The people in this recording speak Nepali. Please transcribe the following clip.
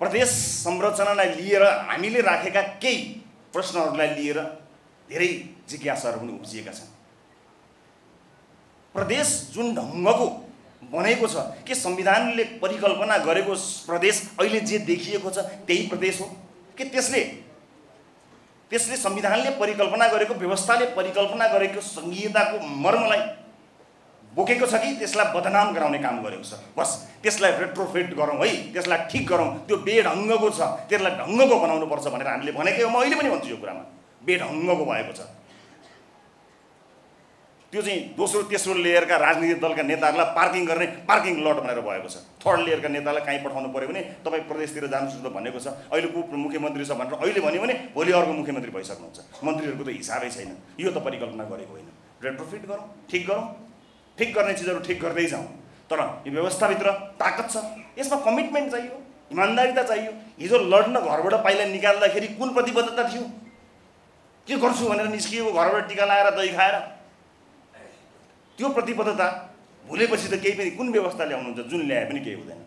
प्रदेश संरचनालाई लिएर हामीले राखेका केही प्रश्नहरूलाई लिएर धेरै जिज्ञासाहरू पनि उब्जिएका छन्। प्रदेश जुन ढङ्गको बनेको छ के संविधानले परिकल्पना गरेको प्रदेश अहिले जे देखिएको छ त्यही प्रदेश हो? के त्यसले त्यसले संविधानले परिकल्पना गरेको व्यवस्थाले परिकल्पना गरेको सङ्घीयताको मर्मलाई बोकेको छ कि त्यसलाई बदनाम गराउने काम गरेको छ। बस त्यसलाई रेट्रोफिट गरौँ है त्यसलाई ठिक गरौँ। त्यो बेढङ्गको छ त्यसलाई ढङ्गको बनाउनुपर्छ भनेर हामीले भनेकै हो। म अहिले पनि भन्छु यो कुरामा। बेढङ्गको भएको छ। त्यो चाहिँ दोस्रो तेस्रो लेयरका राजनीतिक दलका नेताहरूलाई पार्किङ गर्ने पार्किङ लट भनेर भएको छ। थर्ड लेयरका नेतालाई कहीँ पठाउनु पऱ्यो भने तपाईँ प्रदेशतिर जानुहोस् त भनेको छ। अहिले को मुख्यमन्त्री छ भनेर अहिले भन्यो भने भोलि अर्को मुख्यमन्त्री भइसक्नुहुन्छ। मन्त्रीहरूको त हिसाबै छैन। यो त परिकल्पना गरेको होइन। रेट्रोफिट गरौँ ठिक गरौँ। ठिक गर्ने चिजहरू ठिक गर्दै जाउँ। तर यो व्यवस्थाभित्र ताकत छ। यसमा कमिटमेन्ट चाहियो इमान्दारिता चाहियो। हिजो लड्न घरबाट पाइला निकाल्दाखेरि कुन प्रतिबद्धता थियो? के गर्छु भनेर निस्किएको घरबाट टिका लगाएर दही खाएर? त्यो प्रतिबद्धता भुलेपछि त केही पनि कुन व्यवस्था ल्याउनुहुन्छ जुन ल्याए पनि केही हुँदैन।